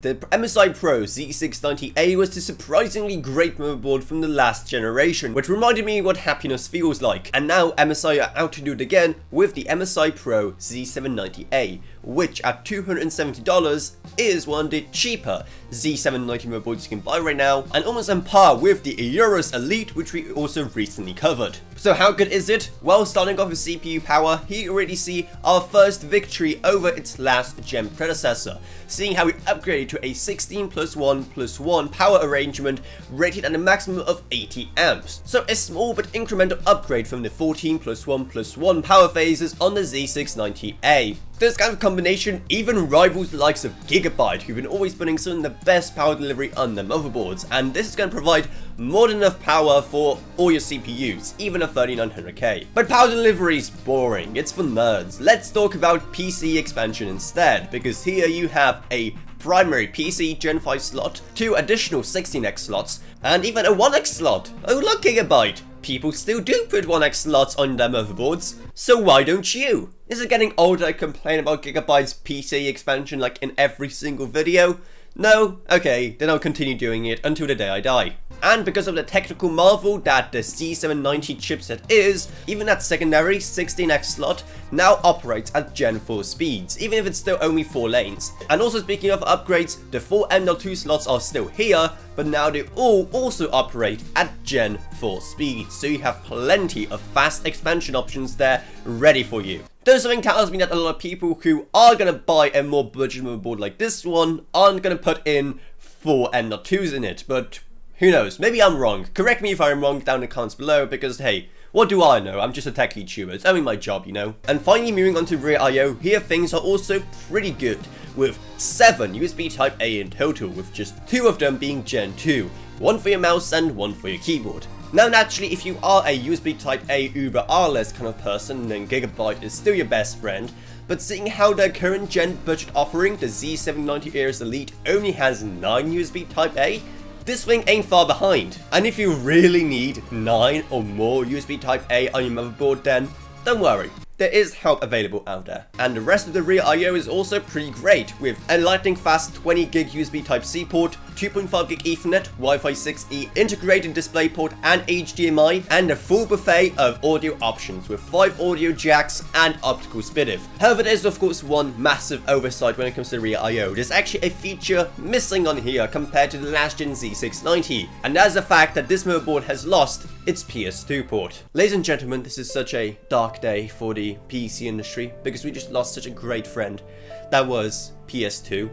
The MSI Pro Z690A was a surprisingly great motherboard from the last generation, which reminded me what happiness feels like. And now MSI are out to do it again with the MSI Pro Z790A, which at $270 is one of cheaper Z790 motherboards you can buy right now, and almost on par with the Aorus Elite, which we also recently covered. So how good is it? Well, starting off with CPU power, here already see our first victory over its last gen predecessor, seeing how we upgraded to a 16 plus 1 plus 1 power arrangement rated at a maximum of 80 amps. So a small but incremental upgrade from the 14 plus 1 plus 1 power phases on the Z690A. This kind of combination even rivals the likes of Gigabyte, who've been always putting some of the best power delivery on their motherboards, and this is going to provide more than enough power for all your CPUs, even a 3900K. But power delivery is boring, it's for nerds. Let's talk about PC expansion instead, because here you have a primary PC Gen 5 slot, two additional 16X slots, and even a 1X slot. Oh look Gigabyte! People still do put 1X slots on their motherboards, so why don't you? Is it getting old I complain about Gigabyte's PC expansion like in every single video? No? Okay, then I'll continue doing it until the day I die. And because of the technical marvel that the Z790 chipset is, even that secondary 16X slot now operates at Gen 4 speeds, even if it's still only 4 lanes. And also speaking of upgrades, the 4 M.2 slots are still here, but now they all also operate at Gen 4 speed, so you have plenty of fast expansion options there ready for you. Though something tells me that a lot of people who are going to buy a more budget motherboard like this one aren't going to put in 4 M.2s in it, but who knows, maybe I'm wrong. Correct me if I'm wrong down in the comments below, because hey, what do I know? I'm just a tech YouTuber. It's only my job, you know? And finally, moving on to rear I.O., here things are also pretty good, with 7 USB Type-A in total, with just 2 of them being Gen 2, one for your mouse and one for your keyboard. Now naturally, if you are a USB Type-A über alles kind of person, then Gigabyte is still your best friend, but seeing how their current gen budget offering, the Z790 Aorus Elite, only has 9 USB Type-A, this thing ain't far behind. And if you really need 9 or more USB Type-A on your motherboard then, don't worry, there is help available out there. And the rest of the rear I.O. is also pretty great, with a lightning fast 20 gig USB Type-C port, 2.5 gig Ethernet, Wi-Fi 6E, integrated DisplayPort and HDMI, and a full buffet of audio options with 5 audio jacks and optical SPDIF. However, there's of course one massive oversight when it comes to rear I.O. There's actually a feature missing on here compared to the last gen Z690, and that's the fact that this motherboard has lost its PS2 port. Ladies and gentlemen, this is such a dark day for the PC industry because we just lost such a great friend. That was PS2.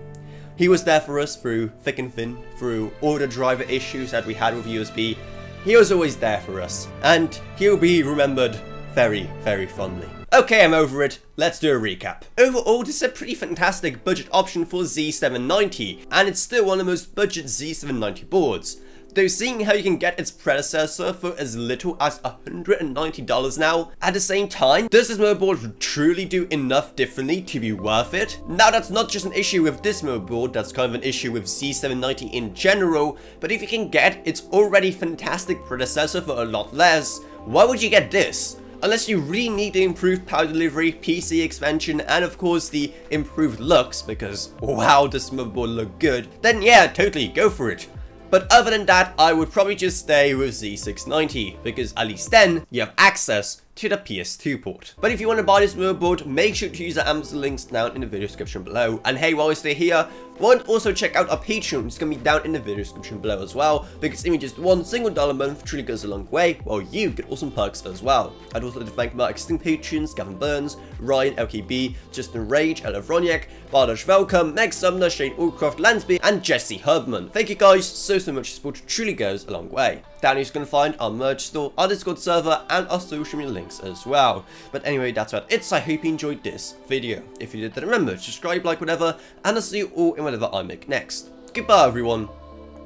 He was there for us through thick and thin, through all the driver issues that we had with USB. He was always there for us, and he'll be remembered very, very fondly. Okay, I'm over it. Let's do a recap. Overall, this is a pretty fantastic budget option for Z790, and it's still one of the most budget Z790 boards. Though seeing how you can get its predecessor for as little as $190 now, at the same time, does this motherboard truly do enough differently to be worth it? Now that's not just an issue with this motherboard, that's kind of an issue with Z790 in general, but if you can get its already fantastic predecessor for a lot less, why would you get this? Unless you really need the improved power delivery, PC expansion, and of course the improved looks, because wow does this motherboard look good, then yeah, totally, go for it. But other than that, I would probably just stay with Z690, because at least then, you have access to the PS2 port. But if you want to buy this motherboard, make sure to use the Amazon links down in the video description below. And hey, while you stay here, why not also check out our Patreon, it's going to be down in the video description below as well, because even just one single dollar a month truly goes a long way, while you get awesome perks as well. I'd also like to thank my existing patrons, Gavin Burns, Ryan, LKB, Justen Rage, Ela Wroniak, Bardosh Welcome, Meg Sumner, Shane Allcroft, Lansby, and Jesse Herdman. Thank you guys so, so much, support truly goes a long way. Down here going to find our merch store, our Discord server, and our social media links as well. But anyway, that's about it, so I hope you enjoyed this video. If you did, then remember, to subscribe, like, whatever, and I'll see you all in whatever I make next. Goodbye, everyone.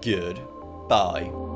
Goodbye.